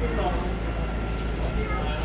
本当に。